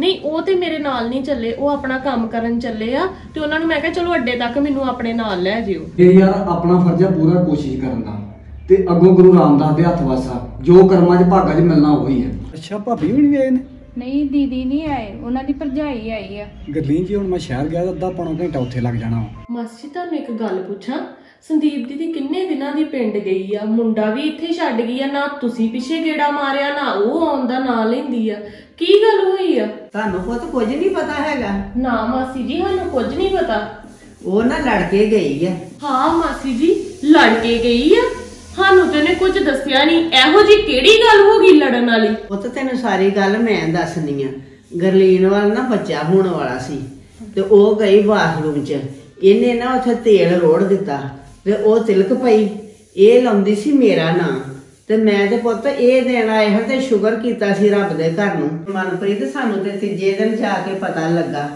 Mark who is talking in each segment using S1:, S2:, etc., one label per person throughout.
S1: ਨਹੀਂ ਉਹ ਤੇ ਮੇਰੇ ਨਾਲ ਨਹੀਂ ਚੱਲੇ ਉਹ ਆਪਣਾ ਕੰਮ ਕਰਨ ਚੱਲੇ ਆ ਤੇ ਉਹਨਾਂ ਨੂੰ ਮੈਂ ਕਿਹਾ ਚਲੋ ਅੱਡੇ ਤੱਕ ਮੈਨੂੰ ਆਪਣੇ ਨਾਲ ਲੈ ਜਿਓ।
S2: ਇਹ ਯਾਰ ਆਪਣਾ ਫਰਜ਼ ਹੈ ਪੂਰਾ ਕੋਸ਼ਿਸ਼ ਕਰਨ ਦਾ। ਤੇ ਅੱਗੋਂ ਗੁਰੂ ਰਾਮਦਾਸ ਦੇ ਹੱਥ ਵਾਸਾ ਜੋ ਕਰਮਾਂ 'ਚ ਭਾਗਾਂ 'ਚ ਮਿਲਣਾ ਉਹੀ ਹੈ ਅੱਛਾ ਭਾਬੀ ਵੀ ਨਹੀਂ ਆਏ ਨੇ?
S3: ਨਹੀਂ ਦੀਦੀ ਨਹੀਂ ਆਏ। ਉਹਨਾਂ ਦੀ ਭਰਜਾਈ ਆਈ ਆ।
S2: ਗਰਲੀਨ ਜੀ ਹੁਣ ਮੈਂ ਸ਼ਹਿਰ ਗਿਆ ਤਾਂ ਅੱਧਾ ਪੌਣਾ ਘੰਟਾ ਉੱਥੇ ਲੱਗ ਜਾਣਾ ਵਾ।
S1: ਮਾਸੀ ਤੁਹਾਨੂੰ ਇੱਕ ਗੱਲ ਪੁੱਛਾਂ। ਸੰਦੀਪ ਦੀਦੀ ਕਿੰਨੇ ਦਿਨਾਂ ਦੀ ਪਿੰਡ ਗਈ ਆ? ਮੁੰਡਾ ਵੀ ਇੱਥੇ ਛੱਡ ਗਈ ਆ ਨਾ ਤੁਸੀਂ ਪਿੱਛੇ ਗੇੜਾ ਮਾਰਿਆ ਨਾ ਉਹ ਆਉਣ ਦਾ ਨਾਂ ਲੈਂਦੀ ਆ। ਕੀ ਗੱਲ ਹੋਈ ਆ?
S4: ਤੁਹਾਨੂੰ ਪੁੱਤ ਕੁਝ ਨਹੀਂ ਪਤਾ ਹੈਗਾ।
S1: ਨਾ ਮਾਸੀ ਜੀ ਸਾਨੂੰ ਕੁਝ ਨਹੀਂ ਪਤਾ।
S4: ਉਹ ਨਾ ਲੜ ਕੇ ਗਈ ਹੈ
S1: ਹਾਂ ਮਾਸੀ ਜੀ ਲੜ ਕੇ ਗਈ ਆ। ਸਾਨੂੰ ਤੇ ਨੇ ਕੁਝ ਦੱਸਿਆ ਨਹੀਂ। ਇਹੋ ਜੀ ਕਿਹੜੀ ਗੱਲ ਹੋ ਗਈ ਲੜਨ ਵਾਲੀ?
S4: ਪੁੱਤ ਤੈਨੂੰ ਸਾਰੀ ਗੱਲ ਮੈਂ ਦੱਸਣੀ ਆ। ਗਰਲੀਨ ਵਾਲ ਨਾ ਬੱਚਾ ਹੋਣ ਵਾਲਾ ਸੀ। ਤੇ ਉਹ ਗਈ ਬਾਥਰੂਮ 'ਚ। ਇਹਨੇ ਨਾ ਉੱਥੇ ਤੇਲ ਰੋੜ ਦਿੱਤਾ। ਤੇ ਉਹ ਤਿਲਕ ਪਈ, ਇਹ ਲਾਉਂਦੀ ਸੀ ਮੇਰਾ ਨਾਂ। ਤੇ ਮੈਂ ਤੇ ਪੁੱਤ ਇਹ ਦੇਣ ਆਏ ਹਾਂ ਤੇ ਸ਼ੁਕਰ ਕੀਤਾ ਸੀ ਰੱਬ ਦੇ ਘਰ ਨੂੰ। ਮਨਪ੍ਰੀਤ ਸਾਨੂੰ ਤੇ ਤੀਜੇ ਦਿਨ ਜਾ ਕੇ ਪਤਾ ਲੱਗਾ।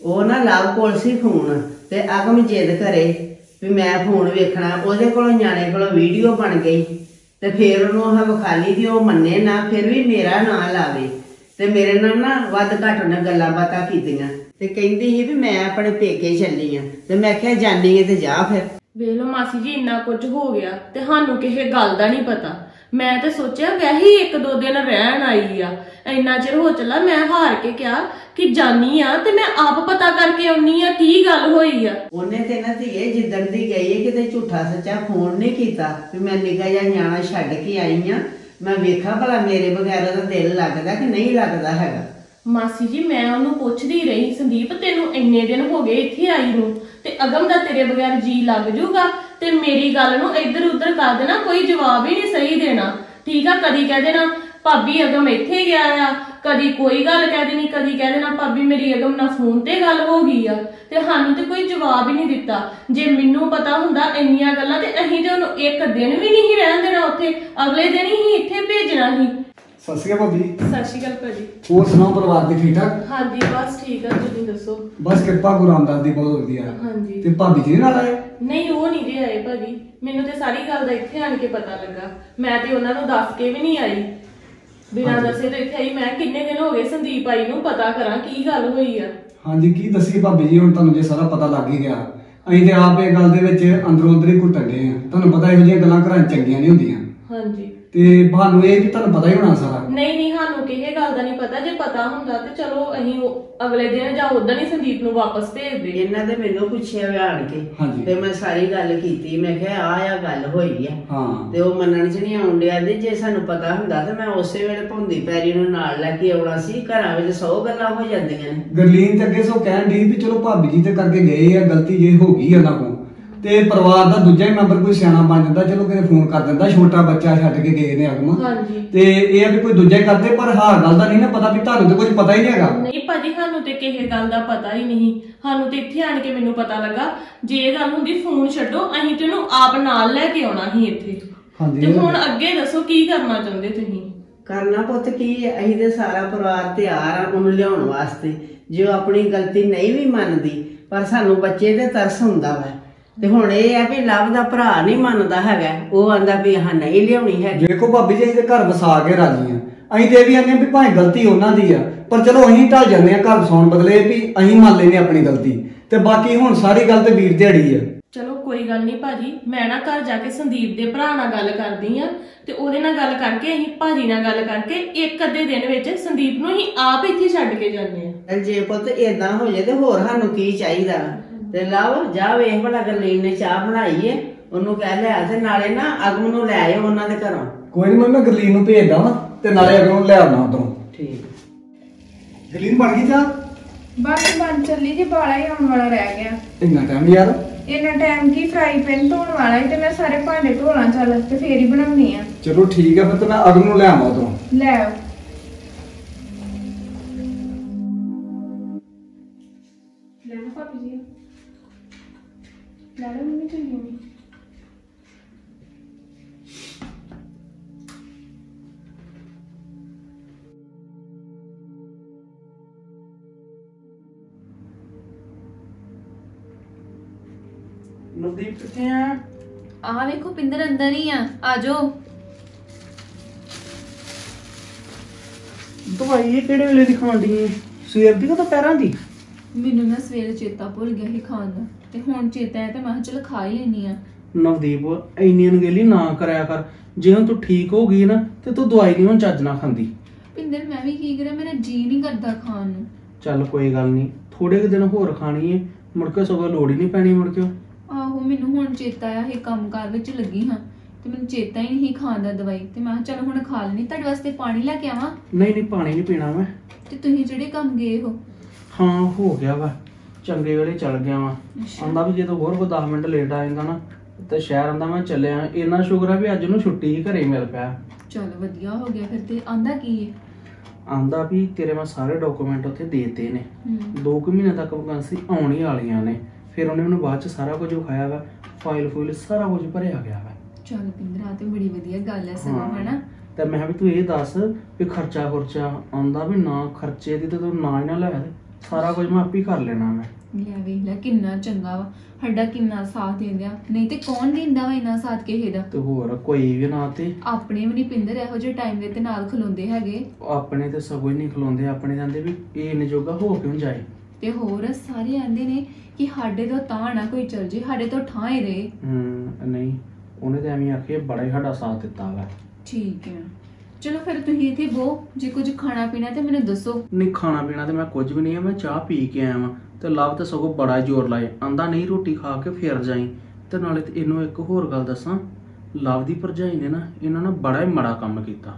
S4: ਉਹ ਨਾ ਲਵ ਕੋਲ ਸੀ ਫੋਨ ਤੇ ਅਗਮ ਜਿੱਦ ਕਰੇ ਵੀ ਮੈਂ ਫੋਨ ਵੇਖਣਾ, ਉਹਦੇ ਕੋਲੋਂ ਨਿਆਣੇ ਕੋਲੋਂ ਵੀਡੀਓ ਬਣ ਗਈ। ਤੇ ਫਿਰ ਉਹਨੂੰ ਉਹ ਵਿਖਾਲੀ ਦੀ ਉਹ ਮੰਨੇ ਨਾ, ਫਿਰ ਵੀ ਮੇਰਾ ਨਾਂ ਲਾਵੇ। ਤੇ ਮੇਰੇ ਨਾਲ ਨਾ ਵੱਧ ਘੱਟ ਉਹਨੇ ਗੱਲਾਂ ਬਾਤਾਂ ਕੀਤੀਆਂ। ਤੇ ਕਹਿੰਦੀ ਸੀ ਵੀ ਮੈਂ ਆਪਣੇ ਪੇਕੇ ਚੱਲੀ ਆ। ਤੇ ਮੈਂ ਕਿਹਾ ਜਾਣੀ ਹੈ ਤੇ ਜਾ ਫਿਰ।
S1: ਵੇਖ ਲਓ ਮਾਸੀ ਜੀ ਇੰਨਾ ਕੁਝ ਹੋ ਗਿਆ ਤੇ ਸਾਨੂੰ ਕਿਸੇ ਗੱਲ ਦਾ ਨਹੀਂ ਪਤਾ। ਮੈਂ ਤੇ ਸੋਚਿਆ ਵੈਸੇ ਹੀ ਇੱਕ ਦੋ ਦਿਨ ਰਹਿਣ ਆਈ ਆ। ਇੰਨਾ ਚਿਰ ਹੋ ਚੱਲਾ ਮੈਂ ਹਾਰ ਕੇ ਕਿਹਾ ਕਿ ਜਾਨੀ ਆ ਤੇ ਮੈਂ ਆਪ ਪਤਾ ਕਰਕੇ ਆਉਣੀ ਆ ਕੀ ਗੱਲ ਹੋਈ ਆ।
S4: ਉਹਨੇ ਤੇ ਨਾ ਧੀਏ ਜਿੱਦਣ ਦੀ ਗਈ ਹੈ ਕਿਤੇ ਝੂਠਾ ਸੱਚਾ ਫੋਨ ਨਹੀਂ ਕੀਤਾ ਵੀ ਮੈਂ ਨਿੱਕਾ ਜਿਹਾ ਨਿਆਣਾ ਛੱਡ ਕੇ ਆਈ ਆ। ਮੈਂ ਵੇਖਾਂ ਭਲਾ ਮੇਰੇ ਬਗੈਰ ਉਹਦਾ ਦਿਲ ਲੱਗਦਾ ਕਿ ਨਹੀਂ ਲੱਗਦਾ ਹੈਗਾ।
S1: ਮਾਸੀ ਜੀ ਮੈਂ ਉਹਨੂੰ ਪੁੱਛਦੀ ਰਹੀ ਸੰਦੀਪ ਤੈਨੂੰ ਇੰਨੇ ਦਿਨ ਹੋ ਗਏ ਇੱਥੇ ਆਈ ਨੂੰ। ਤੇ ਅਗਮ ਦਾ ਤੇਰੇ ਬਗੈਰ ਜੀ ਲੱਗ ਜਾਊਗਾ ਤੇ ਮੇਰੀ ਗੱਲ ਨੂੰ ਇੱਧਰ ਉੱਧਰ ਕਰ ਦੇਣਾ, ਕੋਈ ਜਵਾਬ ਹੀ ਨਹੀਂ ਸਹੀ ਦੇਣਾ। ਠੀਕ ਆ, ਕਦੀ ਕਹਿ ਦੇਣਾ, ਭਾਬੀ, ਅਗਮ ਇੱਥੇ ਗਿਆ ਆ। ਕਦੀ ਕੋਈ ਗੱਲ ਕਹਿ ਦੇਣੀ, ਕਦੀ ਕਹਿ ਦੇਣਾ, ਭਾਬੀ, ਮੇਰੀ ਅਗਮ ਨਾਲ ਫੋਨ ਤੇ ਗੱਲ ਹੋ ਗਈ ਆ। ਤੇ ਸਾਨੂੰ ਤੇ ਕੋਈ ਜਵਾਬ ਹੀ ਨਹੀਂ ਦਿੱਤਾ। ਜੇ ਮੈਨੂੰ ਪਤਾ ਹੁੰਦਾ ਇੰਨੀਆਂ ਗੱਲਾਂ ਤੇ ਅਸੀਂ ਤੇ ਉਹਨੂੰ ਇੱਕ ਦਿਨ ਵੀ ਨਹੀਂ ਰਹਿਣ ਦੇਣਾ ਉੱਥੇ। ਅਗਲੇ ਦਿਨ ਹੀ ਇੱਥੇ ਭੇਜਣਾ ਸੀ।
S2: ਸਤਿ ਸ਼੍ਰੀ ਅਕਾਲ ਭਾਬੀ।
S1: ਸਤਿ ਸ਼੍ਰੀ ਅਕਾਲ ਭਾਜੀ।
S2: ਹੋਰ ਸੁਣਾਓ ਪਰਿਵਾਰ ਦੇ ਠੀਕ ਠਾਕ?
S1: ਹਾਂਜੀ ਬਸ ਠੀਕ ਆ ਤੁਸੀਂ ਦੱਸੋ?
S2: ਬਸ ਕਿਰਪਾ ਗੁਰੂ ਰਾਮਦਾਸ ਦੀ ਬਹੁਤ ਵਧੀਆ।
S1: ਹਾਂਜੀ।
S2: ਤੇ ਭਾਬੀ ਜੀ ਨਾਲ ਆਏ?
S1: ਨਹੀਂ ਉਹ ਨਹੀਂ ਜੇ ਆਏ ਭਾਜੀ। ਮੈਨੂੰ ਤੇ ਸਾਰੀ ਗੱਲ ਦਾ ਇੱਥੇ ਆਣ ਕੇ ਪਤਾ ਲੱਗਾ। ਮੈਂ ਤੇ ਉਹਨਾਂ ਨੂੰ ਦੱਸ ਕੇ ਵੀ ਨਹੀਂ ਆਈ। ਬਿਨਾਂ ਦੱਸੇ ਤੇ ਇੱਥੇ ਆਈ। ਮੈਂ ਕਿੰਨੇ ਦਿਨ ਹੋ ਗਏ ਸੰਦੀਪ ਆਈ ਨੂੰ? ਪਤਾ ਕਰਾਂ ਕੀ ਗੱਲ ਹੋਈ ਆ।
S2: ਹਾਂਜੀ ਕੀ ਦੱਸੀ ਭਾਬੀ ਜੀ? ਹੁਣ ਤੁਹਾਨੂੰ ਜੇ ਸਾਰਾ ਪਤਾ ਲੱਗ ਹੀ ਗਿਆ। ਅਸੀਂ ਤੇ ਆਪ ਇਹ ਗੱਲ ਦੇ ਵਿੱਚ ਅੰਦਰੋਂ ਅੰਦਰ ਹੀ ਘੁੱਟਣ ਡਏ ਆ। ਤੁਹਾਨੂੰ ਪਤਾ ਇਹੋ ਜਿਹੀਆਂ ਗੱਲਾਂ ਘਰਾਂ ਚੰਗੀਆਂ ਨਹੀਂ ਹੁੰਦੀਆਂ।
S1: ਹਾਂਜੀ।
S2: ਤੇ ਤੁਹਾਨੂੰ ਇਹ ਵੀ ਤੁਹਾਨੂੰ ਪਤਾ ਹੀ ਹੋਣਾ ਸਾਰਾ।
S1: ਨਹੀਂ ਨਹੀਂ ਸਾਨੂੰ ਕਿਸੇ ਗੱਲ ਦਾ ਨਹੀਂ ਪਤਾ। ਜੇ ਪਤਾ ਹੁੰਦਾ ਤੇ ਚਲੋ ਅਸੀਂ ਉਹ ਅਗਲੇ ਦਿਨ ਜਾਂ ਉਦੋਂ ਹੀ ਸੰਦੀਪ ਨੂੰ ਵਾਪਸ ਭੇਜ ਦੇ
S4: ਇਹਨਾਂ ਦੇ ਮੈਨੂੰ ਪੁੱਛਿਆ ਵੇ ਆਣ ਕੇ।
S2: ਹਾਂਜੀ।
S4: ਤੇ ਮੈਂ ਸਾਰੀ ਗੱਲ ਕੀਤੀ। ਮੈਂ ਕਿਹਾ ਆ ਆ ਗੱਲ ਹੋਈ ਆ।
S2: ਹਾਂ।
S4: ਤੇ ਉਹ ਮੰਨਣ ਚ ਨਹੀਂ ਆਉਂਦਿਆ ਦੇ ਜੇ ਸਾਨੂੰ ਪਤਾ ਹੁੰਦਾ ਤੇ ਮੈਂ ਉਸੇ ਵੇਲੇ ਭੁੰਦੀ ਪੈਰੀ ਨੂੰ ਨਾਲ ਲੈ ਕੇ ਆਉਣਾ ਸੀ। ਘਰਾਂ ਵਿੱਚ ਸੌ ਗੱਲਾਂ ਹੋ ਜਾਂਦੀਆਂ ਨੇ।
S2: ਗਰਲੀਨ ਤੇ ਅੱਗੇ ਸੋ ਕਹਿਣ ਦੀ ਵੀ ਚਲੋ ਭਾਬੀ ਜੀ ਤੇ ਕਰਕੇ ਗਏ ਆ ਗਲਤੀ ਜੇ ਹੋ ਗਈ ਉਹਨਾਂ ਕੋਲ। ਤੇ ਪਰਿਵਾਰ ਦਾ ਦੂਜਾ ਹੀ ਮੈਂਬਰ ਕੋਈ ਸਿਆਣਾ ਬਣ ਜਾਂਦਾ ਚਲੋ ਕਿਤੇ ਫੋਨ ਕਰ ਦਿੰਦਾ ਛੋਟਾ ਬੱਚਾ ਛੱਡ ਕੇ ਗਏ ਨੇ ਅਗਮ
S1: ਹਾਂਜੀ।
S2: ਤੇ ਇਹ ਆ ਵੀ ਕੋਈ ਦੂਜਾ ਹੀ ਕਰਦੇ ਪਰ ਹਾਂ ਗੱਲ ਦਾ ਨਹੀਂ ਨਾ ਪਤਾ ਵੀ ਤੁਹਾਨੂੰ ਤੇ ਕੁਝ ਪਤਾ ਹੀ ਨਹੀਂ ਹੈਗਾ।
S1: ਨਹੀਂ ਭਾਜੀ ਸਾਨੂੰ ਤੇ ਕਿਸੇ ਗੱਲ ਦਾ ਪਤਾ ਹੀ ਨਹੀਂ। ਸਾਨੂੰ ਤੇ ਇੱਥੇ ਆਣ ਕੇ ਮੈਨੂੰ ਪਤਾ ਲੱਗਾ ਜੇ ਇਹ ਗੱਲ ਹੁੰਦੀ ਫੋਨ ਛੱਡੋ ਅਸੀਂ ਤੇ ਉਹਨੂੰ ਆਪ ਨਾਲ ਲੈ ਕੇ ਆਉਣਾ ਸੀ ਇੱਥੇ।
S2: ਹਾਂਜੀ।
S1: ਤੇ ਹੁਣ ਅੱਗੇ ਦੱਸੋ ਕੀ ਕਰਨਾ ਚਾਹੁੰਦੇ ਤੁਸੀਂ?
S4: ਕਰਨਾ ਪੁੱਤ ਕੀ ਹੈ ਅਸੀਂ ਤੇ ਸਾਰਾ ਪਰਿਵਾਰ ਤਿਆਰ ਆ ਉਹਨੂੰ ਲਿਆਉਣ ਵਾਸਤੇ। ਜੇ ਉਹ ਆਪਣੀ ਗਲਤੀ ਨਹੀਂ ਵੀ ਮੰਨਦੀ ਪਰ ਸਾਨੂੰ ਬੱਚੇ ਤੇ ਤਰਸ ਹੁੰਦਾ ਵਾ। ਤੇ ਹੁਣ ਇਹ ਹੈ ਵੀ ਲਵ ਦਾ ਭਰਾ ਨਹੀਂ ਮੰਨਦਾ ਹੈਗਾ। ਉਹ ਆਂਦਾ ਵੀ ਹਾਂ ਨਹੀਂ ਲਿਆਉਣੀ ਹੈ
S2: ਦੇਖੋ ਭਾਬੀ ਜੀ ਅਸੀਂ ਤੇ ਘਰ ਵਸਾ ਕੇ ਰਾਜੀ ਆ। ਅਸੀਂ ਤੇ ਇਹ ਵੀ ਆਨੇ ਵੀ ਭਾਵੇਂ ਗਲਤੀ ਉਹਨਾਂ ਦੀ ਆ ਪਰ ਚਲੋ ਅਸੀਂ ਢਲ ਜਾਂਦੇ ਆ ਘਰ ਵਸਾਉਣ ਬਦਲੇ ਵੀ ਅਸੀਂ ਮੰਨ ਲੈਨੇ ਆਪਣੀ ਗਲਤੀ। ਤੇ ਬਾਕੀ ਹੁਣ ਸਾਰੀ ਗੱਲ ਤੇ ਵੀਰ ਦਿਹਾੜੀ ਆ।
S1: ਚਲੋ ਕੋਈ ਗੱਲ ਨਹੀਂ ਭਾਜੀ ਮੈਂ ਨਾ ਘਰ ਜਾ ਕੇ ਸੰਦੀਪ ਦੇ ਭਰਾ ਨਾਲ ਗੱਲ ਕਰਦੀ ਆ ਤੇ ਉਹਦੇ ਨਾਲ ਗੱਲ ਕਰਕੇ ਅਸੀਂ ਭਾਜੀ ਨਾਲ ਗੱਲ ਕਰਕੇ ਇੱਕ ਅੱਧੇ ਦਿਨ ਵਿੱਚ ਸੰਦੀਪ ਨੂੰ ਅਸੀਂ ਆਪ ਇੱਥੇ ਛੱਡ ਕੇ ਜਾਂਦੇ ਆ।
S4: ਜੇ ਪੁੱਤ ਏਦਾਂ ਹੋ ਜੇ ਤੇ ਹੋਰ ਸਾਨੂੰ ਕੀ ਚਾਹੀਦਾ? ਤੇ ਲਵ ਜਾ ਵੇਖ ਭਲਾ ਗਰਲੀਨ ਨੇ ਚਾਹ ਬਣਾਈ ਏ। ਉਹਨੂੰ ਕਹਿ ਲਿਆ ਤੇ ਨਾਲੇ ਨਾ ਅਗਮ ਨੂੰ ਲੈ ਆਇਓ ਉਹਨਾਂ ਦੇ ਘਰੋਂ।
S2: ਕੋਈ ਨਹੀਂ ਮੈਂ ਗਰਲੀਨ ਨੂੰ ਭੇਜਦਾ ਵਾਂ ਤੇ ਨਾਲੇ ਅਗਰੋਂ ਲੈ ਆਉਣਾ ਉਧਰੋਂ।
S4: ਠੀਕ।
S2: ਗਰਲੀਨ ਬਣ ਗਈ ਚਾਹ?
S3: ਬਸ ਬਣ ਚੱਲੀ ਜੀ ਬਾਲਾ ਹੀ ਆਉਣ ਵਾਲਾ ਰਹਿ ਗਿਆ।
S2: ਇੰਨਾ ਟਾਈਮ ਯਾਰ।
S3: ਇਹਨਾਂ ਟਾਈਮ ਕੀ ਫਰਾਈ ਪੈਨ ਧੋਣ ਵਾਲਾ ਹੈ ਤੇ ਮੈਂ ਸਾਰੇ ਭਾਂਡੇ ਧੋਲਾਂ ਚੱਲ ਤੇ ਫੇਰ ਹੀ ਬਣਾਉਣੀ ਆ।
S2: ਚਲੋ ਠੀਕ ਆ ਫਿਰ ਤੇ ਮੈਂ ਅਗਮ ਨੂੰ ਲੈ ਆਵਾਂ ਉਧਰੋਂ।
S3: ਲੈ ਆਓ। ਲੈ ਲਓ ਮੰਮੀ ਤੁਸੀਂ ਵੀ।
S4: ਨਵਦੀਪ ਕਿੱਥੇ ਆ?
S5: ਆ ਵੇਖੋ ਪਿੰਦਰ ਅੰਦਰ ਹੀ ਆ। ਆਜੋ
S4: ਦਵਾਈ ਇਹ ਕਿਹੜੇ ਵੇਲੇ ਦੀ ਖਾਂਦੀ ਹੈ
S6: ਸਵੇਰ ਦੀ ਕਦੋਂ ਪੈਰਾਂ ਦੀ?
S5: ਮੈਨੂੰ ਨਾ ਸਵੇਰੇ ਚੇਤਾ ਭੁੱਲ ਗਿਆ ਸੀ ਖਾਣ ਦਾ। ਤੇ ਹੁਣ ਚੇਤਾ ਹੈ ਤੇ ਮੈਂ ਕਿਹਾ ਚਲ ਖਾ ਹੀ ਲੈਣੀ ਆ
S6: ਨਵਦੀਪ ਇੰਨੀ ਅਣਗਹਿਲੀ ਨਾ ਕਰਿਆ ਕਰ। ਜੇ ਹੁਣ ਤੂੰ ਠੀਕ ਹੋ ਗਈ ਨਾ ਤੇ ਤੂੰ ਦਵਾਈ ਨਹੀਂ ਹੁਣ ਚੱਜ ਨਾਲ ਖਾਂਦੀ।
S5: ਪਿੰਦਰ ਮੈਂ ਵੀ ਕੀ ਕਰਾਂ ਮੇਰਾ ਜੀ ਨਹੀਂ ਕਰਦਾ ਖਾਣ ਨੂੰ।
S6: ਚੱਲ ਕੋਈ ਗੱਲ ਨਹੀਂ ਥੋੜੇ ਕੁ ਦਿਨ ਹੋਰ ਖਾਣੀ ਏ ਮੁੜ ਕੇ ਸਗੋਂ ਲੋੜ ਹੀ ਨਹੀਂ ਪੈਣੀ ਮੁੜ ਕੇ।
S5: ਆਹੋ ਮੈਨੂੰ ਹੁਣ ਚੇਤਾ ਆਇਆ ਇਹ ਕੰਮਕਾਰ ਵਿੱਚ ਲੱਗੀ ਹਾਂ। ਤੇ ਮੈਨੂੰ ਚੇਤਾ ਹੀ ਨਹੀਂ ਖਾਣ ਦਾ ਦਵਾਈ। ਤੇ ਮੈਂ ਕਿਹਾ ਚਲ ਹੁਣ ਖਾ ਲੈਣੀ ਤੁਹਾਡੇ ਵਾਸਤੇ ਪਾਣੀ ਲੈ ਕੇ ਆਵਾਂ?
S6: ਨਹੀਂ ਨਹੀਂ ਪਾਣੀ ਨਹੀਂ ਪੀਣਾ ਮੈਂ।
S5: ਤੇ ਤੁਸੀਂ ਜਿਹੜੇ ਕੰਮ ਗਏ ਹੋ
S6: ਹਾਂ ਹੋ ਗਿਆ ਵਾ। ਚੰਗੇ ਵੇਲੇ ਚੱਲ ਗਿਆ ਵਾ। ਆਂਦਾ ਵੀ ਜਦੋਂ ਹੋਰ ਕੋ 10 ਮਿੰਟ ਲੇਟ ਆਏਗਾ ਨਾ ਤੇ ਸ਼ਹਿਰ ਆਂਦਾ ਮੈਂ ਚੱਲਿਆ। ਇੰਨਾ ਸ਼ੁਕਰ ਆ ਵੀ ਅੱਜ ਨੂੰ ਛੁੱਟੀ ਹੀ ਘਰੇ ਮਿਲ ਪਿਆ।
S5: ਚਲ ਵਧੀਆ ਹੋ ਗਿਆ ਫਿਰ ਤੇ। ਆਂਦਾ ਕੀ ਹੈ
S6: ਆਂਦਾ ਵੀ ਤੇਰੇ ਮੈਂ ਸਾਰੇ ਡਾਕੂਮੈਂਟ ਉੱਥੇ ਦੇਤੇ ਨੇ।
S5: ਹੂੰ।
S6: ਦੋ ਕੁ ਮਹੀਨੇ ਤੱਕ ਵੈਕੈਂਸੀ ਆਉਣੀ ਵਾਲੀਆਂ ਨੇ। ਫਿਰ ਉਹਨੇ ਮੈਨੂੰ ਬਾਅਦ ਚ ਸਾਰਾ ਕੁਝ ਵਿਖਾਇਆ ਵਾ। ਫਾਈਲ ਫੂਲ ਸਾਰਾ ਕੁਝ ਭਰਿਆ ਗਿਆ ਵਾ।
S5: ਚਲ ਪਿੰਦਰ ਆ ਤੇ ਬੜੀ ਵਧੀਆ ਗੱਲ ਹੈ ਸਗੋਂ। ਹਨਾ?
S6: ਤੇ ਮੈਂ ਵੀ ਤੂੰ ਇਹ ਦੱਸ ਵੀ ਖਰਚਾ ਖੁਰਚਾ ਆਉਂਦਾ ਵੀ ਨਾ ਖਰਚੇ ਦੀ ਤੇ ਤੂੰ ਨਾ ਹੀ ਨਾ ਲੈ। ਸਾਰਾ ਕੁਝ ਮੈਂ ਆਪੇ ਹੀ ਕਰ ਲੈਣਾ ਮੈਂ।
S5: ਲੈ ਵੇਖ ਲੈ ਕਿੰਨਾ ਚੰਗਾ ਵਾ। ਸਾਡਾ ਕਿੰਨਾ ਸਾਥ ਦਿੰਦਿਆ ਨਹੀਂ ਤੇ ਕੌਣ ਦਿੰਦਾ ਵਾ ਇੰਨਾ ਸਾਥ ਕਿਸੇ ਦਾ?
S6: ਤੇ ਹੋਰ ਕੋਈ ਵੀ ਨਾ ਤੇ।
S5: ਆਪਣੇ ਵੀ ਨਹੀਂ ਪਿੰਦਰ ਇਹੋ ਜਿਹੇ ਟਾਈਮ ਦੇ ਤੇ ਨਾਲ ਖਲੋਂਦੇ ਹੈਗੇ।
S6: ਆਪਣੇ ਤੇ ਸਗੋਂ ਹੀ ਨਹੀਂ ਖਲੋਂਦੇ। ਆਪਣੇ ਕਹਿੰਦੇ ਵੀ ਇਹ ਨਿਜੋਗਾ ਹੋ ਕਿਉਂ ਜਾਏ?
S5: ਤੇ ਹੋਰ ਸਾਰੇ ਆਂਦੇ ਨੇ ਕਿ ਸਾਡੇ ਤੋਂ ਤਾਂ ਨਾ ਕੋਈ ਚਲ ਜੇ ਸਾਡੇ ਤੋਂ ਠਾਂ ਹੀ ਰਹੇ।
S6: ਹੂੰ ਨਹੀਂ। ਉਹਨੇ ਤਾਂ ਐਵੇਂ ਆਖੇ ਬੜਾ ਹੀ ਸਾਡਾ ਸਾਥ ਦਿੱਤਾ ਵਾ।
S5: ਠੀਕ ਹੈ। ਚਲੋ ਫਿਰ ਤੁਸੀਂ ਇੱਥੇ ਬੋ ਜੇ ਕੁਝ ਖਾਣਾ ਪੀਣਾ ਤੇ ਮੈਨੂੰ ਦੱਸੋ।
S6: ਨਹੀਂ ਖਾਣਾ ਪੀਣਾ ਤੇ ਮੈਂ ਕੁਝ ਵੀ ਨਹੀਂ ਆ ਮੈਂ ਚਾਹ ਪੀ ਕੇ ਆਇਆ ਵਾਂ ਤੇ ਲਵ ਤੇ ਸਗੋਂ ਬੜਾ ਜ਼ੋਰ ਲਾਏ ਆਂਦਾ ਨਹੀਂ ਰੋਟੀ ਖਾ ਕੇ ਫੇਰ ਜਾਈ। ਤੇ ਨਾਲੇ ਤੇ ਇਹਨੂੰ ਇੱਕ ਹੋਰ ਗੱਲ ਦੱਸਾਂ ਲਵ ਦੀ ਭਰਜਾਈ ਨੇ ਨਾ ਇਹਨਾਂ ਨਾਲ ਬੜਾ ਹੀ ਮਾੜਾ ਕੰਮ ਕੀਤਾ।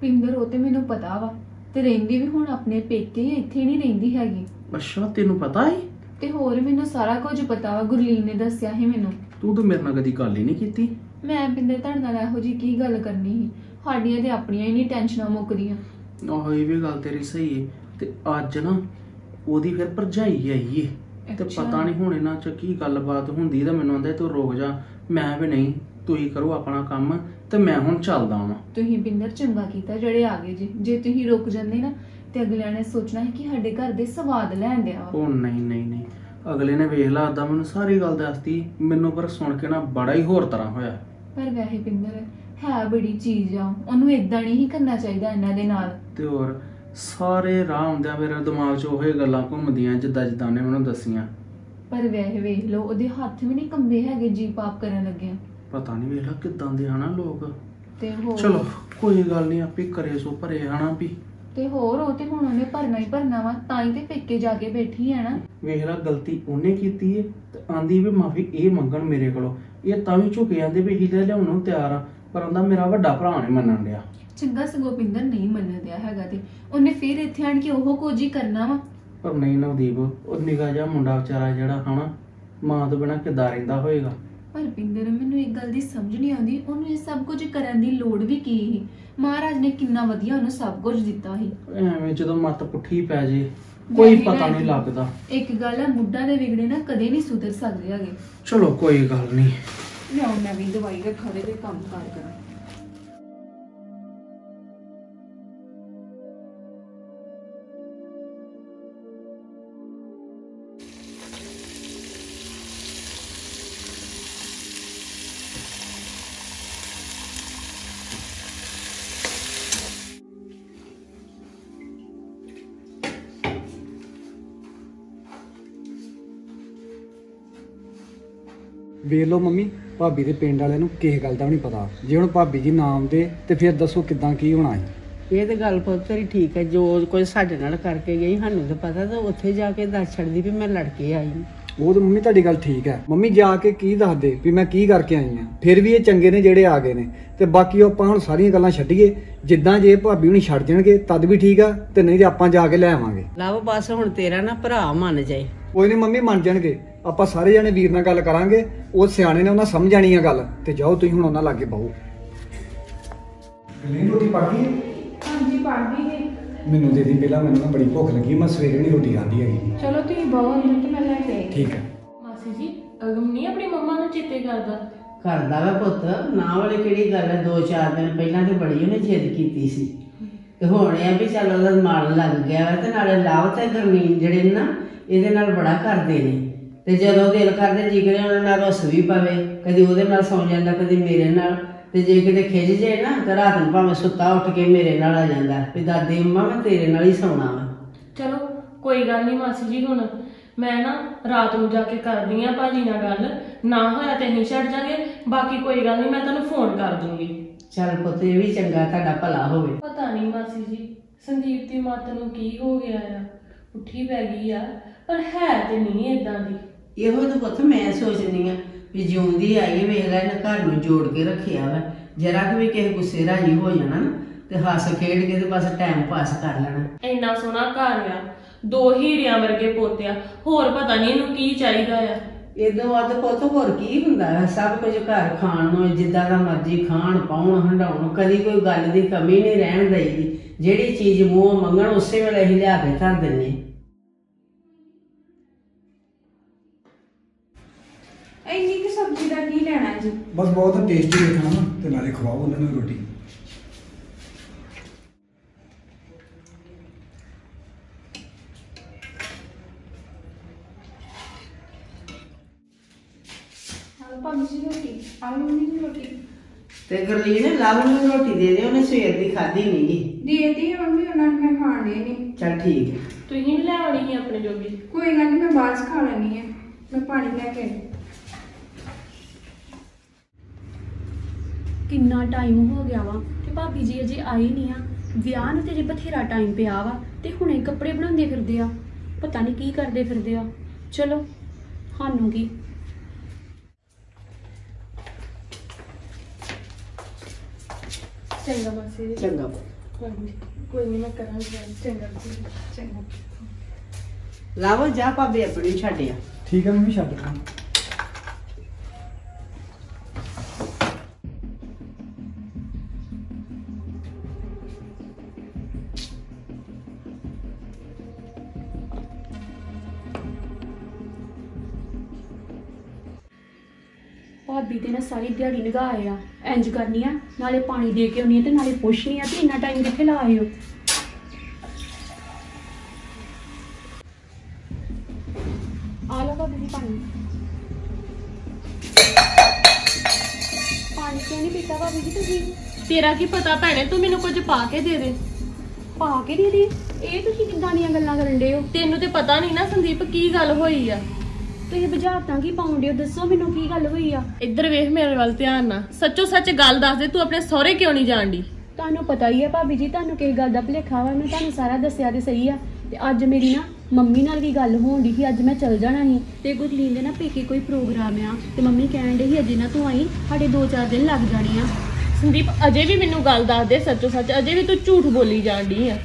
S5: ਪਿੰਦਰ ਉਹ ਤੇ ਮੈਨੂੰ ਪਤਾ ਵਾ ਤੇ ਰਹਿੰਦੀ ਵੀ ਹੁਣ ਆਪਣੇ ਪੇਕੇ ਹੀ ਇੱਥੇ ਨਹੀਂ ਰਹਿੰਦੀ ਹੈਗੀ।
S6: ਅੱਛਾ ਤੈਨੂੰ ਪਤਾ ਹੈ
S5: ਤੇ ਹੋਰ ਮੈਨੂੰ ਸਾਰਾ ਕੁਝ ਪਤਾ ਵਾ ਗੁਰਲੀਨ ਨੇ ਦੱਸਿਆ ਸੀ ਮੈਨੂੰ।
S6: ਤੂੰ ਤਾਂ ਮੇਰੇ ਨਾਲ ਕਦੀ ਗੱਲ ਹੀ ਨਹੀਂ ਕੀਤੀ।
S5: ਮੈਂ ਪਿੰਦਰ ਤੁਹਾਡੇ ਨਾਲ ਇਹੋ ਜੀ ਕੀ ਗੱਲ ਕਰਨੀ ਸੀ? ਸਾਡੀਆਂ ਤੇ ਆਪਣੀਆਂ ਹੀ ਨਹੀਂ ਟੈਨਸ਼ਨਾਂ ਮੁੱਕਦੀਆਂ।
S6: ਆਹੋ ਇਹ ਵੀ ਗੱਲ ਤੇਰੀ ਸਹੀ ਏ। ਤੇ ਅੱਜ ਨਾ ਉਹਦੀ ਫਿਰ ਭਰਜਾਈ ਆਈ ਏ। ਤੇ। ਪਤਾ ਨਹੀਂ ਹੁਣ ਇਹਨਾਂ ਚ ਕੀ ਗੱਲਬਾਤ ਹੁੰਦੀ ਤਾਂ ਮੈਨੂੰ ਆਂਦਾ ਤੂੰ ਰੁਕ ਜਾ। ਮੈਂ ਵੀ ਨਹੀਂ। ਤੁਸੀਂ ਕਰੋ ਆਪਣਾ ਕੰਮ ਤੇ ਮੈਂ ਹੁਣ ਚੱਲਦਾ ਵਾਂ।
S5: ਤੁਸੀਂ ਪਿੰਦਰ ਚੰਗਾ ਕੀਤਾ ਜਿਹੜੇ ਆ ਗਏ ਜੇ। ਜੇ ਤੁਸੀਂ ਰੁਕ ਜਾਂਦੇ ਨਾ ਤੇ ਅਗਲਿਆਂ ਨੇ ਸੋਚਣਾ ਹੈ ਕਿ ਸਾਡੇ ਘਰ ਦੇ ਸਵਾਦ ਲੈਣ ਡਿਆ ਵਾ।
S6: ਉਹ ਨਹੀਂ ਨਹੀਂ ਨਹੀਂ। ਅਗਲੇ ਨੇ ਵੇਖ ਲਾ ਆਦਾ ਮੈਨੂੰ ਸਾਰੀ ਗੱਲ ਦੱਸਤੀ। ਮੈਨੂੰ ਪਰ ਸੁਣ ਕੇ ਨਾ ਬੜਾ ਹੀ ਹੋਰ ਤਰ੍ਹਾਂ ਹੋਇਆ।
S5: ਪਰ ਵੈਸੇ ਪਿੰਦਰ ਹੈ ਬੜੀ ਚੀਜ਼ ਆ। ਉਹਨੂੰ ਇਦਾਂ ਨਹੀਂ ਹੀ ਕਰਨਾ ਚਾਹੀਦਾ ਇਹਨਾਂ ਦੇ ਨਾਲ।
S6: ਤੇ ਹੋਰ ਸਾਰੇ ਰਾਹ ਹੁੰਦਿਆਂ ਮੇਰੇ ਦਿਮਾਗ 'ਚ ਉਹੇ ਗੱਲਾਂ ਘੁੰਮਦੀਆਂ ਜਿੱਦਾਂ ਜਿੱਦਾਂ ਉਹਨੇ ਮੈਨੂੰ ਦੱਸੀਆਂ।
S5: ਪਰ ਵੈਸੇ ਵੇਖ ਲਓ ਉਹਦੇ ਹੱਥ ਵੀ ਨਹੀਂ ਕੰਬੇ ਹੈਗੇ ਜੀ ਪਾਪ ਕਰਨ ਲੱਗਿਆ।
S6: ਪਤਾ ਨਹੀਂ ਵੇਖ ਲਾ ਕਿੱਦਾਂ ਦੇ ਹਨਾ ਲੋਕ।
S5: ਤੇ ਹੋਰ?
S6: ਚਲੋ ਕੋਈ ਗੱਲ ਨਹੀਂ ਆਪੇ ਕਰੇ ਸੋ ਭਰੇ ਹਨਾ ਵੀ।
S5: ਤੇ ਹੋਰ ਉਹ ਤੇ ਹੁਣ ਉਹਨੇ ਭਰਨਾ ਹੀ ਭਰਨਾ ਵਾ ਤਾਂ ਹੀ ਤੇ ਪੇਕੇ ਜਾ ਕੇ ਬੈਠੀ ਹੈ ਨਾ।
S6: ਵੇਖ ਲਾ ਗਲਤੀ ਉਹਨੇ ਕੀਤੀ ਏ ਤੇ ਆਂਦੀ ਵੀ ਮਾਫੀ ਇਹ ਮੰਗਣ ਮੇਰੇ ਕੋਲੋਂ। ਇਹ ਤਾਂ ਵੀ ਝੁਕੇ ਜਾਂਦੇ ਵੀ ਹੀਲੇ ਲਿਆਉਣ ਨੂੰ ਤਿਆਰ ਆ ਪਰ ਆਂਦਾ ਮੇਰਾ ਵੱਡਾ ਭਰਾ ਨਹੀਂ ਮੰਨਣ ਡਿਆ।
S5: ਚੰਗਾ ਸਗੋਂ ਪਿੰਦਰ ਨਹੀਂ ਮੰਨ ਦਿਆ ਹੈਗਾ ਤੇ ਉਹਨੇ ਫਿਰ ਇੱਥੇ ਆਣ ਕੇ ਉਹ ਕੁਝ ਹੀ ਕਰਨਾ ਵਾ।
S6: ਪਰ ਨਹੀਂ ਨਵਦੀਪ ਉਹ ਨਿਗਾਹ ਜਿਹਾ ਮੁੰਡਾ ਵਿਚਾਰਾ ਜਿਹੜਾ ਹਨਾ ਮਾਂ ਤੋਂ ਬਿਨਾ ਕਿੱਦਾਂ ਰਹਿੰਦਾ ਹੋਏਗਾ।
S5: ਪਰ ਪਿੰਦਰ ਮੈਨੂੰ ਇੱਕ ਗੱਲ ਦੀ ਸਮਝ ਨਹੀਂ ਆਉਂਦੀ। ਉਹਨੂੰ ਇਹ ਸਭ ਕੁਝ ਕਰਨ ਦੀ ਲੋੜ ਵੀ ਕੀ ਸੀ? ਮਹਾਰਾਜ ਨੇ ਕਿੰਨਾ ਵਧੀਆ ਉਹਨੂੰ ਸਭ ਕੁਝ ਦਿੱਤਾ ਸੀ।
S6: ਐਵੇਂ ਜਦੋਂ ਮੱਤ ਪੁੱਠੀ ਪੈ ਜੇ ਕੋਈ ਪਤਾ ਨਹੀਂ ਲੱਗਦਾ।
S5: ਇੱਕ ਗੱਲ ਹੈ ਮੁੱਢਾਂ ਦੇ ਵਿਗੜੇ ਨਾ ਕਦੇ ਨਹੀਂ ਸੁਧਰ ਸਕਦੇ ਹੈਗੇ।
S6: ਚਲੋ ਕੋਈ ਗੱਲ ਨਹੀਂ।
S5: ਲਿਆਓ ਮੈਂ ਵੀ ਦਵਾਈ ਰੱਖਾ ਦੇ ਤੇ ਕੰਮ ਕਾਰ ਕਰਾਂ।
S2: ਵੇਖ ਲਓ ਮੰਮੀ ਭਾਬੀ ਦੇ ਪਿੰਡ ਵਾਲਿਆਂ ਨੂੰ ਕਿਸੇ ਗੱਲ ਦਾ ਵੀ ਨਹੀਂ ਪਤਾ। ਜੇ ਹੁਣ ਭਾਬੀ ਜੀ ਨਾ ਆਉਂਦੇ ਤੇ ਫਿਰ ਦੱਸੋ ਕਿਦਾਂ ਕੀ ਹੋਣਾ ਸੀ?
S4: ਇਹ ਤੇ ਗੱਲ ਪੁੱਤ ਤੇਰੀ ਠੀਕ ਹੈ ਜੋ ਕੁਝ ਸਾਡੇ ਨਾਲ ਕਰਕੇ ਗਈ ਸਾਨੂੰ ਤਾਂ ਪਤਾ ਤਾਂ ਉੱਥੇ ਜਾ ਕੇ ਦੱਸ ਛੱਡਦੀ ਵੀ ਮੈਂ ਲੜ ਕੇ ਆਈ ਹਾਂ।
S2: ਉਹ ਤਾਂ ਮੰਮੀ ਤੁਹਾਡੀ ਗੱਲ ਠੀਕ ਹੈ। ਮੰਮੀ ਜਾ ਕੇ ਕੀ ਦੱਸਦੇ ਵੀ ਮੈਂ ਕੀ ਕਰਕੇ ਆਈ ਆ ਫਿਰ ਵੀ ਇਹ ਚੰਗੇ ਨੇ ਜਿਹੜੇ ਆ ਗਏ ਨੇ। ਤੇ ਬਾਕੀ ਉਹ ਆਪਾਂ ਹੁਣ ਸਾਰੀਆਂ ਗੱਲਾਂ ਛੱਡੀਏ। ਜਿੱਦਾਂ ਜੇ ਭਾਬੀ ਹੁਣੀ ਛੱਡ ਜਾਣਗੇ ਤਦ ਵੀ ਠੀਕ ਆ ਤੇ ਨਹੀਂ ਤੇ ਆਪਾਂ ਜਾ ਕੇ ਲੈ ਆਵਾਂਗੇ।
S4: ਲਵ ਬਸ ਹੁਣ ਤੇਰਾ ਨਾ ਭਰਾ ਮੰਨ ਜਾਏ।
S2: ਕੋਈ ਨਹੀਂ ਮੰਮੀ ਮੰਨ ਜਾਣਗੇ। ਆਪਾਂ ਸਾਰੇ ਜਣੇ ਵੀਰ ਨਾਲ ਗੱਲ ਕਰਾਂਗੇ। ਉਹ ਸਿਆਣੇ ਨੇ ਉਹਨਾਂ ਸਮਝ ਜਾਣੀ ਆ ਗੱਲ। ਤੇ ਜਾਓ ਤੁਸੀਂ ਹੁਣ ਉਹਨਾਂ ਲਾਗੇ ਬਹੋ। ਗਲੀ ਰੋਟੀ ਪਾ ਗਈ?
S3: ਹਾਂਜੀ ਪੜ੍ਹਦੀ ਨੇ
S2: ਮੈਨੂੰ ਦੇ ਦੀ ਪਹਿਲਾਂ ਮੈਨੂੰ ਨਾ ਬੜੀ ਭੁੱਖ ਲੱਗੀ। ਮੈਂ ਸਵੇਰੇ ਨਹੀਂ ਰੋਟੀ ਖਾਧੀ ਹੈਗੀ।
S3: ਚਲੋ ਤੁਸੀਂ ਬਹੁ ਅੰਦਰ ਤੇ ਮੈਂ ਲੈ ਕੇ ਆਈ।
S2: ਠੀਕ ਹੈ।
S1: ਮਾਸੀ ਜੀ ਅਗਮ ਨਹੀਂ ਆਪਣੀ ਮੰਮਾ ਨੂੰ ਚੇਤੇ ਕਰਦਾ?
S4: ਕਰਦਾ ਵਾ ਪੁੱਤ। ਨਾ ਵਾਲੀ ਕਿਹੜੀ ਗੱਲ ਹੈ? ਦੋ ਚਾਰ ਦਿਨ ਪਹਿਲਾਂ ਤੇ ਬੜੀ ਉਹਨੇ ਜਿੱਦ ਕੀਤੀ ਸੀ। ਤੇ ਹੁਣ ਇਹ ਆ ਵੀ ਚੱਲ ਉਹਦਾ ਮਨ ਲੱਗ ਗਿਆ ਵਾ ਤੇ ਨਾਲੇ ਲਾਭ ਤੇ ਗਰਮੀਨ ਜਿਹੜੇ ਨੇ ਨਾ, ਇਹਦੇ ਨਾਲ ਬੜਾ ਕਰਦੇ ਨੇ। ਤੇ ਜਦੋਂ ਦਿਲ ਕਰਦੇ ਜਿਗਰੇ ਉਹਨਾਂ ਨਾਲ ਰੁੱਸ ਵੀ ਪਵੇ, ਕਦੀ ਉਹਦੇ ਨਾਲ ਸੌਂ ਜਾਂਦਾ, ਕਦੀ ਮੇਰੇ ਨਾਲ। ਤੇ ਜੇ ਕਿਤੇ ਖਿੱਚ ਜੇ ਨਾ, ਤੇ ਰਾਤ ਨੂੰ ਭਾਵੇਂ ਸੁੱਤਾ ਉੱਠ ਕੇ ਮੇਰੇ ਨਾਲ ਆ ਜਾਂਦਾ, ਵੀ ਦਾਦੀ ਅੰਮਾ ਮੈਂ ਤੇਰੇ ਨਾਲ ਹੀ ਸੌਣਾ ਵਾ।
S1: ਚਲੋ, ਕੋਈ ਗੱਲ ਨਹੀਂ ਮਾਸੀ ਜੀ ਹੁਣ। ਮੈਂ ਨਾ ਰਾਤ ਨੂੰ ਜਾ ਕੇ ਕਰਦੀ ਆ ਭਾਜੀ ਨਾਲ ਗੱਲ ਨਾ ਹੋਇਆ ਤੇ ਅਸੀਂ ਛੱਡ ਜਾਾਂਗੇ ਬਾਕੀ ਕੋਈ ਗੱਲ ਨਹੀਂ ਮੈਂ ਤੁਹਾਨੂੰ ਫੋਨ ਕਰ ਦੂੰਗੀ।
S4: ਚੱਲ ਪੁੱਤ ਇਹ ਵੀ ਚੰਗਾ ਤੁਹਾਡਾ ਭਲਾ ਹੋਵੇ।
S1: ਪਤਾ ਨਹੀਂ ਮਾਸੀ ਜੀ ਸੰਦੀਪ ਦੀ ਮੱਤ ਨੂੰ ਕੀ ਹੋ ਗਿਆ ਆ? ਉੱਠੀ ਪੈ ਗਈ ਆ ਪਰ ਹੈ ਤੇ ਨਹੀਂ ਇਦਾਂ ਦੀ।
S4: ਇਹੋ ਤਾਂ ਪੁੱਤ ਮੈਂ ਸੋਚਦੀ ਆ ਵੀ ਜਿਉਂਦੀ ਆਈ ਵੇਖ ਲੈ ਇਹਨੇ ਘਰ ਨੂੰ ਜੋੜ ਕੇ ਰੱਖਿਆ ਵਾ। ਜਰਾ ਕਿ ਵੀ ਕਿਸੇ ਗੁੱਸੇ ਰਾਜੀ ਹੋ ਜਾਣਾ ਨਾ ਤੇ ਹੱਸ ਖੇਡ ਕੇ ਤੇ ਬਸ ਟਾਈਮ ਪਾਸ ਕਰ ਲੈਣਾ।
S1: ਇੰਨਾ ਸੋਹਣਾ ਘਰ ਆ ਦੋ ਹੀਰਿਆਂ ਵਰਗੇ ਪੋਤਿਆ ਹੋਰ ਪਤਾ ਨਹੀਂ ਇਹਨੂੰ ਕੀ ਚਾਹੀਦਾ ਆ।
S4: ਇਦੋਂ ਵੱਧ ਪੁੱਤ ਹੋਰ ਕੀ ਹੁੰਦਾ ਹੈ ਸਭ ਕੁਝ ਘਰ ਖਾਣ ਨੂੰ ਜਿੱਦਾਂ ਦਾ ਮਰਜ਼ੀ ਖਾਣ ਪਾਉਣ ਹੰਡਾਉਣ ਕਦੀ ਕੋਈ ਗੱਲ ਦੀ ਕਮੀ ਨਹੀਂ ਰਹਿਣ ਦਈਦੀ। ਜਿਹੜੀ ਚੀਜ਼ ਮੂੰਹ ਮੰਗਣ ਉਸੇ ਵੇਲੇ ਅਸੀਂ ਲਿਆ ਕੇ ਧਰ ਦਿੰਨੇ
S3: ਇੰਨੀ ਕਿ ਸਬਜ਼ੀ ਦਾ ਕੀ ਲੈਣਾ ਜੀ?
S2: ਬਸ ਬਹੁਤ ਟੇਸਟੀ ਦੇਖਣਾ ਨਾ ਤੇ ਨਾਲੇ ਖਵਾਓ ਉਹਨਾਂ ਨੂੰ ਰੋਟੀ।
S3: ਭਾਬੀ ਜੀ ਰੋਟੀ ਆਲੂ ਮੰਮੀ ਜੀ ਰੋਟੀ।
S4: ਤੇ ਗਰਲੀਨ ਲਵ ਨੂੰ ਰੋਟੀ ਦੇ ਦੇ ਉਹਨੇ ਸਵੇਰ ਦੀ ਖਾਧੀ ਨਹੀਂਗੀ
S3: ਦੇਤੀ ਹੈ ਮੰਮੀ ਉਹਨਾਂ ਨੂੰ ਮੈਂ ਖਾਣ ਨਹੀਂ
S4: ਚੱਲ ਠੀਕ ਹੈ।
S1: ਤੁਸੀਂ ਵੀ ਲੈ ਆਉਣੀ ਸੀ ਆਪਣੇ ਜੋਗੀ?
S3: ਕੋਈ ਗੱਲ ਨਹੀਂ ਮੈਂ ਬਾਅਦ 'ਚ ਖਾ ਲੈਣੀ ਹੈ ਮੈਂ ਪਾਣੀ ਲੈ ਕੇ ਆਈ।
S7: ਕਿੰਨਾ ਟਾਈਮ ਹੋ ਗਿਆ ਵਾ ਤੇ ਭਾਬੀ ਜੀ ਅਜੇ ਆਏ ਨਹੀਂ ਆ। ਵਿਆਹ ਨੂੰ ਤੇ ਜੇ ਬਥੇਰਾ ਟਾਈਮ ਪਿਆ ਵਾ ਤੇ ਹੁਣੇ ਕੱਪੜੇ ਬਣਾਉਂਦੇ ਫਿਰਦੇ ਆ। ਪਤਾ ਨਹੀਂ ਕੀ ਕਰਦੇ ਫਿਰਦੇ ਆ। ਚਲੋ ਸਾਨੂੰ ਕੀ?
S1: ਚੰਗਾ ਮਾਸੀ ਜੀ
S4: ਚੰਗਾ ਪੁੱਤ।
S1: ਕੋਈ ਨੀ, ਕੋਈ ਨਹੀਂ ਮੈਂ ਕਰਾਂਗੀ ਗੱਲ। ਚੰਗਾ ਜੀ, ਚੰਗਾ
S4: ਲਵ ਜਾ ਭਾਬੀ ਆਪਣੀ ਛੱਡਿਆ
S2: ਠੀਕ ਹੈ ਮੰਮੀ ਛੱਡ ਦਾਂ
S7: ਭਾਬੀ ਤੇ ਨਾ ਸਾਰੀ ਦਿਹਾੜੀ ਲਗਾਏ ਆ। ਇੰਜ ਕਰਨੀ ਆ ਨਾਲੇ ਪਾਣੀ ਦੇ ਕੇ ਆਉਣੀ ਆ ਤੇ ਨਾਲੇ ਪੁੱਛਣੀ ਆ ਤੇ ਇੰਨਾ ਟਾਈਮ ਕਿੱਥੇ ਲਾ ਆਏ ਹੋ? ਆ ਲਓ ਭਾਬੀ ਜੀ ਪਾਣੀ। ਪਾਣੀ ਕਿਉਂ ਨਹੀਂ ਪੀਤਾ ਭਾਬੀ ਜੀ ਤੁਸੀਂ?
S1: ਤੇਰਾ ਕੀ ਪਤਾ ਭੈਣੇ ਤੂੰ ਮੈਨੂੰ ਕੁਝ ਪਾ ਕੇ ਦੇ ਦੇ।
S7: ਪਾ ਕੇ ਦੇ ਦੇ? ਇਹ ਤੁਸੀਂ ਕਿੱਦਾਂ ਦੀਆਂ ਗੱਲਾਂ ਕਰਨ ਡੇ ਹੋ?
S1: ਤੈਨੂੰ ਤੇ ਪਤਾ ਨਹੀਂ ਨਾ ਸੰਦੀਪ ਕੀ ਗੱਲ ਹੋਈ ਆ।
S7: ਤੁਸੀਂ ਬੁਝਾਰਤਾਂ ਕੀ ਪਾਉਂਦੇ ਹੋ? ਦੱਸੋ ਮੈਨੂੰ ਕੀ ਗੱਲ ਹੋਈ ਆ?
S1: ਇੱਧਰ ਵੇਖ ਮੇਰੇ ਵੱਲ ਧਿਆਨ ਨਾਲ। ਸੱਚੋ ਸੱਚ ਗੱਲ ਦੱਸ ਦੇ ਤੂੰ ਆਪਣੇ ਸਹੁਰੇ ਕਿਉਂ ਨਹੀਂ ਜਾਣਦੀ?
S7: ਤੁਹਾਨੂੰ ਪਤਾ ਹੀ ਹੈ ਭਾਬੀ ਜੀ ਤੁਹਾਨੂੰ ਕਿਸ ਗੱਲ ਦਾ ਭੁਲੇਖਾ ਵਾ ਮੈਂ ਤੁਹਾਨੂੰ ਸਾਰਾ ਦੱਸਿਆ ਤੇ ਸਹੀ ਆ। ਤੇ ਅੱਜ ਮੇਰੀ ਨਾ ਮੰਮੀ ਨਾਲ ਵੀ ਗੱਲ ਹੋਣ ਦੀ ਸੀ ਅੱਜ ਮੈਂ ਚਲ ਜਾਣਾ ਸੀ। ਤੇ ਗੁਰਲੀਨ ਦੇ ਨਾ ਪੇਕੇ ਕੋਈ ਪ੍ਰੋਗਰਾਮ ਆ ਤੇ ਮੰਮੀ ਕਹਿਣ ਦੇ ਸੀ ਅਜੇ ਨਾ ਤੂੰ ਆਈ ਸਾਡੇ 2-4 ਦਿਨ ਲੱਗ ਜਾਣੇ ਆ।
S1: ਸੰਦੀਪ ਅਜੇ ਵੀ ਮੈਨੂੰ ਗੱਲ ਦੱਸ ਦੇ ਸੱਚੋ ਸੱਚ ਅਜੇ ਵੀ ਤੂੰ ਝੂਠ ਬੋਲੀ ਜਾਂਦੀ ਆ।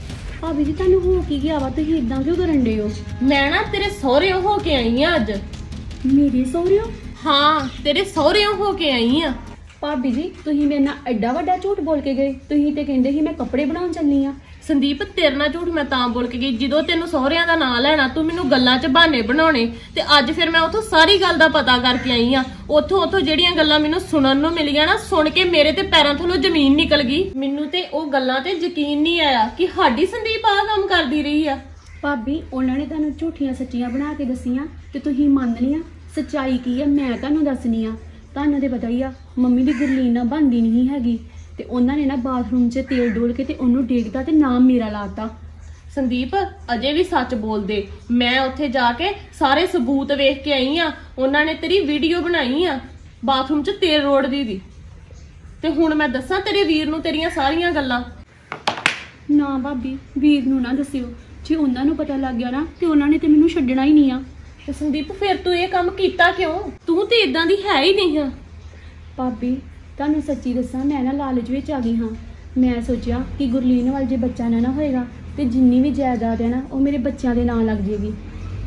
S7: ਭਾਬੀ ਜੀ ਤੁਹਾਨੂੰ ਹੋ ਕੀ ਗਿਆ ਵਾ? ਤੁਸੀਂ ਇਦਾਂ ਕਿਉਂ ਕਰਨ ਡੇ ਹੋ?
S1: ਮੈਂ ਨਾ ਤੇਰੇ ਸਹੁਰੇ ਹੋ ਕੇ ਆਈ ਆ ਅੱਜ।
S7: ਮੇਰੇ ਸਹੁਰਿਓ?
S1: ਹਾਂ ਤੇਰੇ ਸਹੁਰੇ ਹੋ ਕੇ ਆਈ ਆ।
S7: ਭਾਬੀ ਜੀ ਤੁਸੀਂ ਮੇਰੇ ਨਾਲ ਐਡਾ ਵੱਡਾ ਝੂਠ ਬੋਲ ਕੇ ਗਏ। ਤੁਸੀਂ ਤੇ ਕਹਿੰਦੇ ਸੀ ਮੈਂ ਕੱਪੜੇ ਬਣਾਉਣ ਚੱਲੀ ਆ।
S1: ਸੰਦੀਪ ਤੇਰੇ ਨਾਲ ਝੂਠ ਮੈਂ ਤਾਂ ਬੋਲ ਕੇ ਗਈ। ਜਦੋਂ ਤੈਨੂੰ ਸਹੁਰਿਆਂ ਦਾ ਨਾਂ ਲੈਣਾ ਤੂੰ ਮੈਨੂੰ ਗੱਲਾਂ 'ਚ ਬਹਾਨੇ ਬਣਾਉਣੇ। ਤੇ ਅੱਜ ਫਿਰ ਮੈਂ ਉਥੋਂ ਸਾਰੀ ਗੱਲ ਦਾ ਪਤਾ ਕਰਕੇ ਆਈ ਆ। ਉਥੋਂ ਉਥੋਂ ਜਿਹੜੀਆਂ ਗੱਲਾਂ ਮੈਨੂੰ ਸੁਣਨ ਨੂੰ ਮਿਲੀਆਂ ਨਾ ਸੁਣ ਕੇ ਮੇਰੇ ਤੇ ਪੈਰਾਂ ਥੱਲੋਂ ਜ਼ਮੀਨ ਨਿਕਲ ਗਈ। ਮੈਨੂੰ ਤੇ ਉਹ ਗੱਲਾਂ ਤੇ ਯਕੀਨ ਨਹੀਂ ਆਇਆ ਕਿ ਸਾਡੀ ਸੰਦੀਪ ਆਹ ਕੰਮ ਕਰਦੀ ਰਹੀ ਆ।
S7: ਭਾਬੀ ਉਹਨਾਂ ਨੇ ਤੁਹਾਨੂੰ ਝੂਠੀਆਂ ਸੱਚੀਆਂ ਬਣਾ ਕੇ ਦਸੀਆਂ ਤੇ ਤੁਸੀਂ ਮੰਨ ਲਿਆ ਸੱਚਾਈ ਕੀ ਆ? ਮੈਂ ਤੁਹਾਨੂੰ ਦੱਸਣੀ ਆ। ਤੁਹਾਨੂੰ ਤੇ ਪਤਾ ਹੀ ਆ ਮੰਮੀ ਦੀ ਗੁਰਲੀਨ ਨਾਲ ਬੰਦੀ ਨਹੀਂ ਹੈਗੀ। ਤੇ ਉਹਨਾਂ ਨੇ ਨਾ ਬਾਥਰੂਮ 'ਚ ਤੇਲ ਡੋਲ ਕੇ ਤੇ ਉਹਨੂੰ ਡੇਗਦਾ ਤੇ ਨਾਮ ਮੇਰਾ ਲਾਤਾ
S1: ਸੰਦੀਪ ਅਜੇ ਵੀ ਸੱਚ ਬੋਲਦੇ ਮੈਂ ਉੱਥੇ ਜਾ ਕੇ ਸਾਰੇ ਸਬੂਤ ਵੇਖ ਕੇ ਆਈ ਆ। ਉਹਨਾਂ ਨੇ ਤੇਰੀ ਵੀਡੀਓ ਬਣਾਈ ਆ ਬਾਥਰੂਮ 'ਚ ਤੇਲ ਰੋੜਦੀ ਦੀ। ਤੇ ਹੁਣ ਮੈਂ ਦੱਸਾਂ ਤੇਰੇ ਵੀਰ ਨੂੰ ਤੇਰੀਆਂ ਸਾਰੀਆਂ ਗੱਲਾਂ?
S7: ਨਾ ਭਾਬੀ ਵੀਰ ਨੂੰ ਨਾ ਦੱਸਿਓ। ਜੇ ਉਹਨਾਂ ਨੂੰ ਪਤਾ ਲੱਗ ਗਿਆ ਨਾ ਤੇ ਉਹਨਾਂ ਨੇ ਤੇ ਮੈਨੂੰ ਛੱਡਣਾ ਹੀ ਨਹੀਂ ਆ।
S1: ਤੇ ਸੰਦੀਪ ਫਿਰ ਤੂੰ ਇਹ ਕੰਮ ਕੀਤਾ ਕਿਉਂ? ਤੂੰ ਤੇ ਇਦਾਂ ਦੀ ਹੈ ਹੀ ਨਹੀਂ ਆ।
S7: ਭਾਬੀ ਤੁਹਾਨੂੰ ਸੱਚੀ ਦੱਸਾਂ ਮੈਂ ਨਾ ਲਾਲਚ ਵਿੱਚ ਆ ਗਈ ਹਾਂ। ਮੈਂ ਸੋਚਿਆ ਕਿ ਗੁਰਲੀਨ ਵੱਲ ਜੇ ਬੱਚਾ ਨਾ ਨਾ ਹੋਏਗਾ ਤੇ ਜਿੰਨੀ ਵੀ ਜਾਇਦਾਦ ਹੈ ਨਾ ਉਹ ਮੇਰੇ ਬੱਚਿਆਂ ਦੇ ਨਾਂ ਲੱਗ ਜੇਗੀ।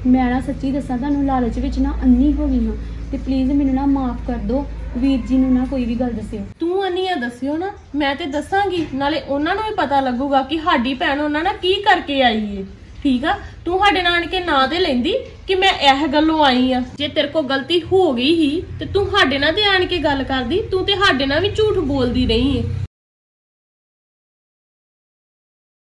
S7: ਮੈਂ ਨਾ ਸੱਚੀ ਦੱਸਾਂ ਤੁਹਾਨੂੰ ਲਾਲਚ ਵਿੱਚ ਨਾ ਅੰਨੀ ਹੋ ਗਈ ਹਾਂ। ਤੇ ਪਲੀਜ਼ ਮੈਨੂੰ ਨਾ ਮਾਫ ਕਰ ਦਿਓ। ਵੀਰ ਜੀ ਨੂੰ ਨਾ ਕੋਈ ਵੀ ਗੱਲ ਦੱਸਿਓ।
S1: ਤੂੰ ਅਨੀਆ ਦੱਸਿਓ ਨਾ ਮੈਂ ਤੇ ਦੱਸਾਂਗੀ ਨਾਲੇ ਉਹਨਾਂ ਨੂੰ ਵੀ ਪਤਾ ਲੱਗੂਗਾ ਕਿ ਸਾਡੀ ਭੈਣ ਉਹਨਾਂ ਨਾਲ ਕੀ ਕਰਕੇ ਆਈ ਏ। ਠੀਕ ਆ? ਤੂੰ ਸਾਡੇ ਨਾਲ ਆਣ ਕੇ ਨਾਂ ਤੇ ਲੈਂਦੀ ਕਿ ਮੈਂ ਇਹ ਗੱਲੋਂ ਆਈ ਆ। ਜੇ ਤੇਰੇ ਕੋਲ ਗਲਤੀ ਹੋ ਗਈ ਹੀ, ਤੇ ਤੂੰ ਸਾਡੇ ਨਾਲ ਤੇ ਆਣ ਕੇ ਗੱਲ ਕਰਦੀ, ਤੂੰ ਤੇ ਸਾਡੇ ਨਾਲ ਵੀ ਝੂਠ ਬੋਲਦੀ ਰਹੀ ਏ।